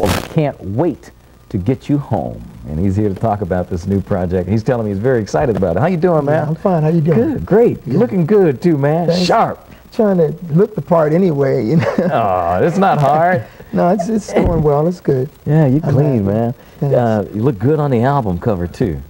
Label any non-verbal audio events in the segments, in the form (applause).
called Can't Wait to Get You Home. And he's here to talk about this new project. He's telling me he's very excited about it. How you doing, man? Yeah, I'm fine. How you doing? Good, great. You're looking good too, man. Thanks. Sharp. Trying to look the part anyway, you know. (laughs) Oh, it's not hard. (laughs) no, it's it's going well. It's good. Yeah, you clean, man. Uh, you look good on the album cover too.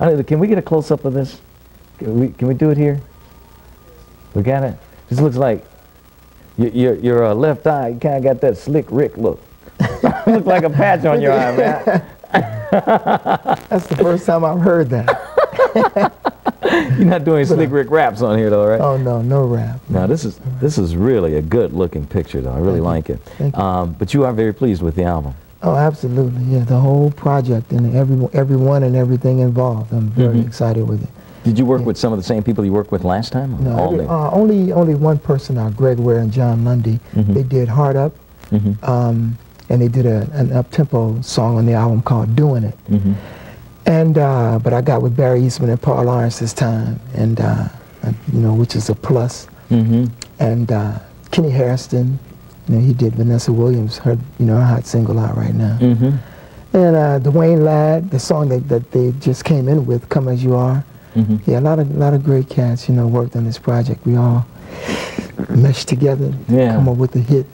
Know, can we get a close up of this? Can we, can we do it here? We got it. This looks like your your, your uh, left eye. You kind of got that slick Rick look. Look like a patch on your eye, man. (laughs) That's the first time I've heard that. (laughs) You're not doing slick Rick raps on here though, right? Oh no, no rap. No, this is this is really a good looking picture though. I really like it. Thank you. Um, but you are very pleased with the album. Oh, absolutely. Yeah, the whole project and every everyone and everything involved. I'm very Mm-hmm. excited with it. Did you work with some of the same people you worked with last time? No, every- uh, only only one person, uh, Greg Ware and John Lundy. Mhm. They did Hard Up, Mhm. um, and they did a, an up tempo song on the album called Doing It. Mhm. And uh, but I got with Barry Eastmond and Paul Laurence this time, and uh, you know, which is a plus. Mhm. And uh, Kenny Hairston, you know, he did Vanessa Williams, her you know her hot single out right now. Mhm. And uh, Dwayne Ladd, the song that, that they just came in with, "Come as You Are." Mhm. Yeah, a lot of a lot of great cats, you know, worked on this project. We all meshed together, Yeah. come up with a hit.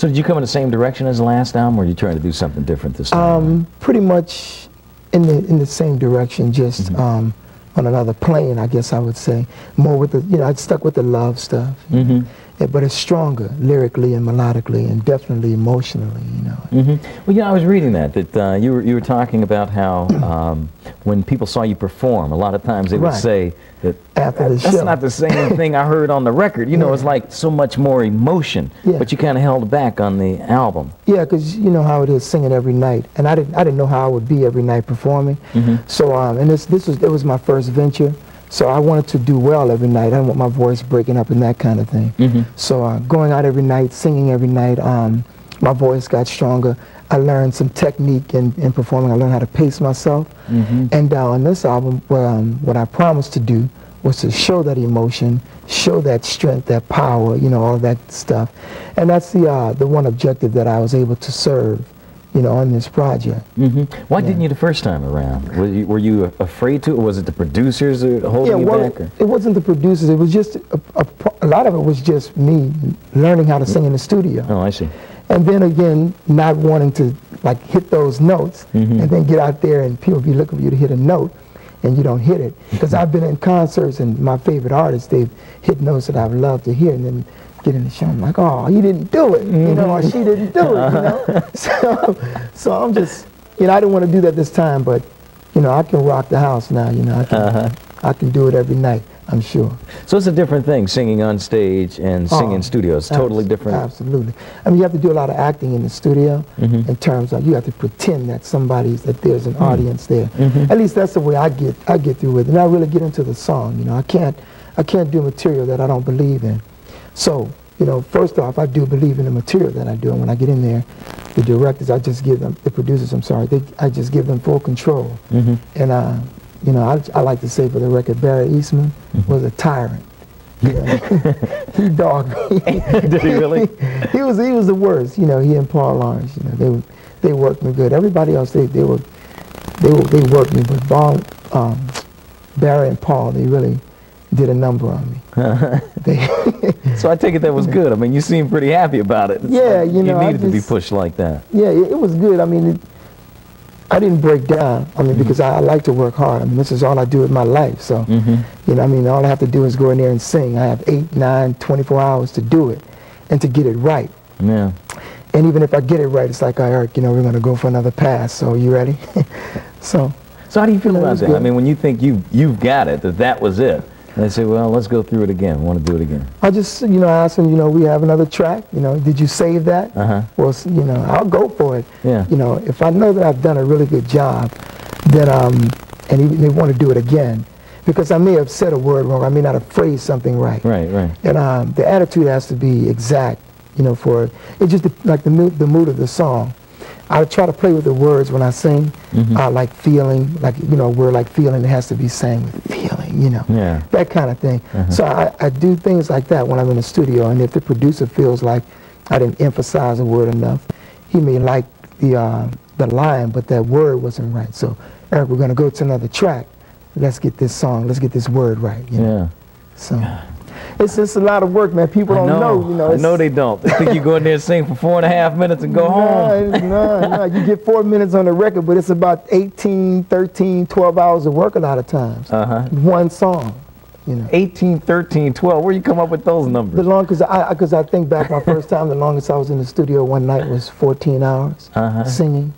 So did you come in the same direction as the last album, or are you trying to do something different this time? Um, pretty much in the in the same direction, just Mm-hmm. um, on another plane, I guess I would say. More with the, you know, I stuck with the love stuff, Mhm. Yeah, but it's stronger lyrically and melodically, and definitely emotionally, you know. hmm Well, yeah, I was reading that that uh, you were you were talking about how (clears throat) um, when people saw you perform, a lot of times they would Right. say that After the that's show. not the same (laughs) thing I heard on the record. You know, Yeah. it's like so much more emotion, Yeah. but you kind of held back on the album. Yeah, because you know how it is singing every night, and I didn't I didn't know how I would be every night performing. Mhm. So um, and this this was it was my first venture, so I wanted to do well every night. I didn't want my voice breaking up and that kind of thing. Mhm. So uh, going out every night, singing every night, um, my voice got stronger. I learned some technique in, in performing. I learned how to pace myself. Mhm. And uh, on this album, well, um, what I promised to do was to show that emotion, show that strength, that power, you know, all that stuff. And that's the uh, the one objective that I was able to serve, you know, on this project. hmm Why Yeah. didn't you the first time around? Were you, were you afraid to, or was it the producers holding yeah, you well, back? Or? it wasn't the producers. It was just a, a, a lot of it was just me learning how to sing in the studio. Oh, I see. And then again, not wanting to like hit those notes, Mhm. and then get out there and people be looking for you to hit a note, and you don't hit it. Because I've been in concerts and my favorite artists, they've hit notes that I've loved to hear, and then get in the show, I'm like, oh, he didn't do it, you know, or she didn't do it, you know. (laughs) (laughs) so, so I'm just, you know, I didn't want to do that this time, but you know, I can rock the house now, you know, I can, Uh-huh. I can do it every night, I'm sure. So it's a different thing, singing on stage and singing in Oh, studio. It's totally different. Absolutely. I mean, you have to do a lot of acting in the studio Mhm. in terms of you have to pretend that somebody's that there's Hmm. an audience there. Mhm. At least that's the way I get I get through with it. And I really get into the song. You know, I can't I can't do material that I don't believe in. So you know, first off, I do believe in the material that I do, and when I get in there, the directors, I just give them, the producers, I'm sorry, they, I just give them full control. Mhm. And, uh, you know, I, I like to say for the record, Barry Eastmond Mm-hmm. was a tyrant. You (laughs) know, he dogged me. Did he really? (laughs) he was he was the worst. You know, he and Paul Laurence. You know, they were, they worked me good. Everybody else, they they were they were, they worked me, but Paul, um, Barry and Paul, they really did a number on me. (laughs) So I take it that was good. I mean, you seem pretty happy about it. It's Yeah, like you know, I needed to be pushed like that. yeah, it, it was good. I mean, it, I didn't break down. I mean, because I, I like to work hard. I mean, this is all I do in my life. So, Mhm. you know, I mean, all I have to do is go in there and sing. I have eight, nine, 24 hours to do it and to get it right. Yeah. And even if I get it right, it's like, all right, you know, we're going to go for another pass. So, you ready? (laughs) so, So how do you feel Yeah, it about that? good. I mean, when you think you you've got it, that that was it, they say, well, let's go through it again. Want to do it again? I just, you know, I asked him, you know, we have another track. You know, did you save that? Uh-huh. Well, you know, I'll go for it. Yeah. You know, if I know that I've done a really good job, then um, and even they want to do it again, because I may have said a word wrong, I may not have phrased something right. Right. Right. And um, the attitude has to be exact, you know, for it. It's just the, like the mood, the mood of the song. I try to play with the words when I sing, Mhm. uh, like feeling, like you know, a word like feeling. It has to be sang with feeling, you know, Yeah. that kind of thing. Uh-huh. So I, I do things like that when I'm in the studio, and if the producer feels like I didn't emphasize a word enough, he may like the uh, the line, but that word wasn't right. So Eric, we're gonna go to another track. Let's get this song. Let's get this word right. You know? Yeah. So it's just a lot of work, man. People don't know. know. You know. I know they don't. They think you go in there and sing for four and a half minutes and go home. No, no, no. You get four minutes on the record, but it's about 18, 13, 12 hours of work a lot of times. Uh-huh. One song, you know. 18, 13, 12. Where you come up with those numbers? The numbers? longest, I, because I think back my first time, the longest I was in the studio one night was 14 hours Uh-huh. singing.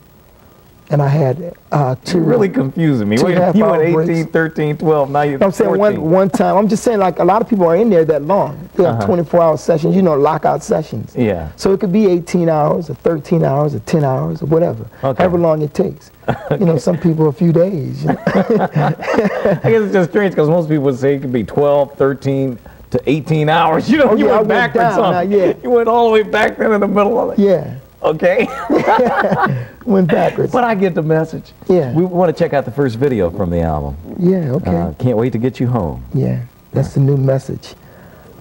And I had uh, two. You're really confusing me. Two Wait, half you went 18, breaks. 13, 12. Now you're I'm saying 14. one, one time, I'm just saying like a lot of people are in there that long. They have Uh-huh. 24 hour sessions, you know, lockout sessions. Yeah. So it could be 18 hours or 13 hours or 10 hours or whatever, Okay. however long it takes. (laughs) You know, some people a few days. You know? (laughs) I guess it's just strange because most people would say it could be 12, 13 to 18 hours. You know, Oh, you yeah, I went went backwards down on now, yeah. You went all the way back then in the middle of it. Yeah, Okay. (laughs) went backwards. but I get the message. Yeah. We want to check out the first video from the album. Yeah, okay. Uh, can't wait to get you home. yeah, that's the new message.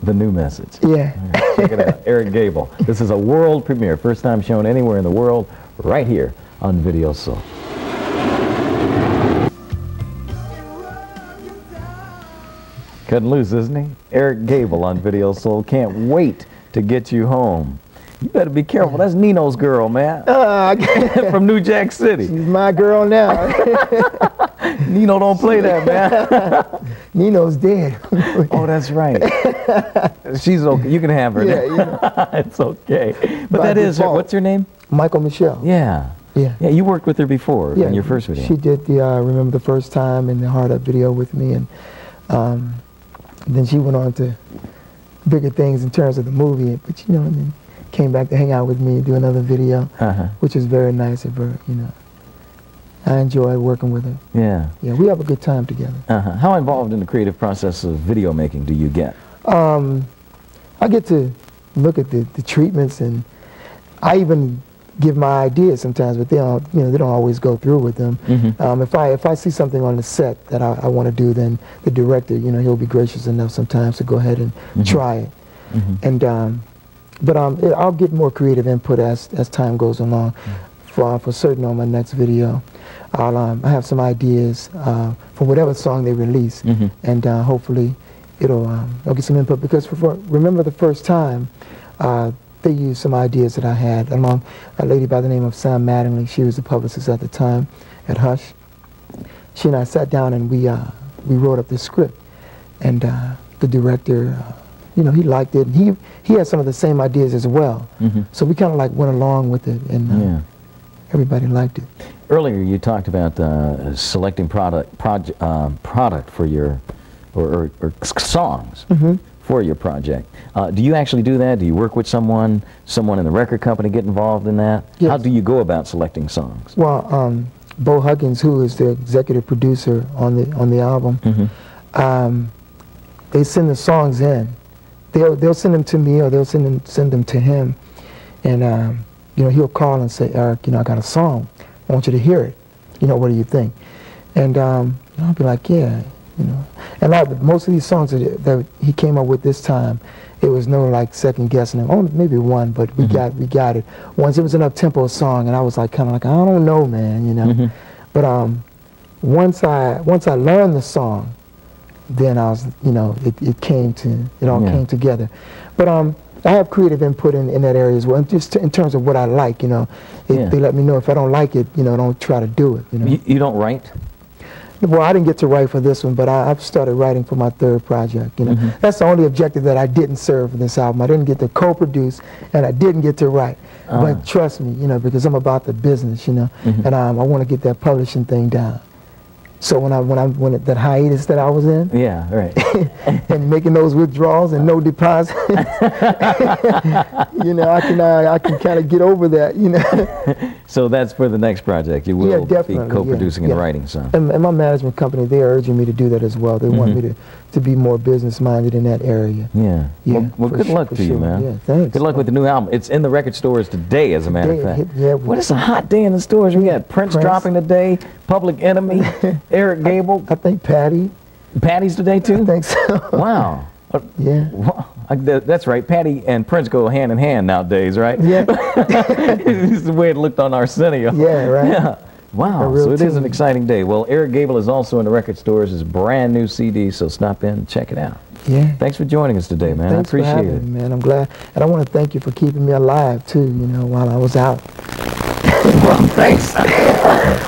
The new message. Yeah. Check it out. (laughs) Eric Gable. This is a world premiere. First time shown anywhere in the world, right here on Video Soul. Cutting loose, isn't he? Eric Gable on Video Soul. Can't wait to get you home. You better be careful. That's Nino's girl, man. Uh, (laughs) From New Jack City. she's my girl now. (laughs) Nino don't play that, (laughs) man. Nino's dead. Oh, that's right. She's okay. You can have her. yeah, yeah. it's okay. But By that is her. What's her name? Michael Michele. Yeah. Yeah. Yeah, you worked with her before Yeah, in your first video. She did the uh, Remember the First Time and the Hard Up video with me, and um, then she went on to bigger things in terms of the movie. But you know, and then came back to hang out with me do another video, Uh-huh. which was very nice of her. You know, I enjoy working with her. Yeah. Yeah, we have a good time together. Uh-huh. How involved in the creative process of video making do you get? Um, I get to look at the, the treatments, and I even give my ideas sometimes, but they don't, you know, they don't always go through with them. Mhm. Um, if I if I see something on the set that I, I want to do, then the director, you know, he'll be gracious enough sometimes to go ahead and try it. Mhm. And um, but um, it- I'll get more creative input as as time goes along. For for certain on my next video, I'll um, I have some ideas uh, for whatever song they release, Mhm. and uh, hopefully it'll um, I'll get some input because for, for remember the first time. Uh, they used some ideas that I had along a lady by the name of Sam Mattingly. She was the publicist at the time at Hush. She and I sat down and we uh, we wrote up the script, and uh, the director, uh, you know, he liked it. And he he had some of the same ideas as well. Mhm. So we kind of like went along with it, and uh, Yeah. everybody liked it. Earlier, you talked about uh, selecting product proje- uh, product for your or, or, or songs Mm-hmm. for your project. Uh, do you actually do that? Do you work with someone, someone in the record company get involved in that? How do you go about selecting songs? Well, um, Bo Huggins, who is the executive producer on the on the album, Mhm. um, they send the songs in. They'll they'll send them to me or they'll send them send them to him, and um, you know he'll call and say, Eric, you know I got a song. I want you to hear it. You know what do you think? And um, you know, I'll be like, yeah, you know. And most of these songs that, that he came up with this time, it was no like second guessing them. Only maybe one, but we got we got it. Once it was an up tempo song, and I was like kind of like I don't know, man, you know. Mhm. But um, once I once I learned the song, then I was you know it, it came to it all Yeah. came together. But um, I have creative input in, in that area as well, and just in terms of what I like, you know. If Yeah. They let me know if I don't like it, you know, don't try to do it. You know. You, you don't write? Well, I didn't get to write for this one, but I, I've started writing for my third project. You know, Mhm. that's the only objective that I didn't serve for this album. I didn't get to co-produce, and I didn't get to write. Ah. But trust me, you know, because I'm about the business, you know, Mhm. and um, I want to get that publishing thing down. So when I when I when it, that hiatus that I was in, Yeah, right. (laughs) and making those withdrawals and no deposits, (laughs) you know, I can uh, I can kind of get over that, you know. (laughs) so that's for the next project. You will Yeah, be definitely, yeah, co-producing and yeah. writing some. And, and my management company, they're urging me to do that as well. They want Mhm. me to, to be more business minded in that area. Yeah. Yeah, well, well good su- luck to you, sure. man. Yeah, thanks. Good luck with the new album. It's in the record stores today, as a matter of fact. yeah, we- what is a hot day in the stores? We got Prince, Prince. dropping today, Public Enemy, Eric Gable, I think Patty. Patty's today too. I think so. Wow. (laughs) Yeah. wow. That's right. Patty and Prince go hand in hand nowadays, right? Yeah. (laughs) this is the way it looked on Arsenio. Yeah, right. Yeah. Wow. So it is an exciting day. Well, Eric Gable is also in the record stores. His brand new CD, so stop in and check it out. Yeah. Thanks for joining us today, man. Thanks I appreciate for having it. me, man. I'm glad, and I want to thank you for keeping me alive too. You know, while I was out. Well, thanks.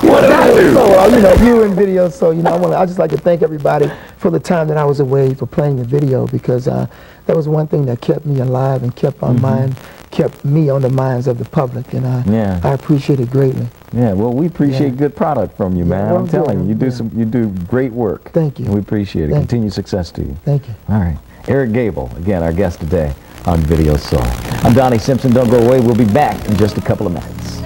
what did I do? So, uh, you know, viewing video, So, you know, I want. I just like to thank everybody for the time that I was away for playing the video because uh, that was one thing that kept me alive and kept Mm-hmm. on mind, kept me on the minds of the public, and I, Yeah. I appreciate it greatly. Yeah, well, we appreciate Yeah. good product from you, man. well, I'm telling you, you do yeah. some, you do great work. Thank you. And we appreciate it. Thank. Continued success to you. Thank you. All right, Eric Gable, again, our guest today on Video Soul. I'm Donnie Simpson. Don't go away. We'll be back in just a couple of minutes.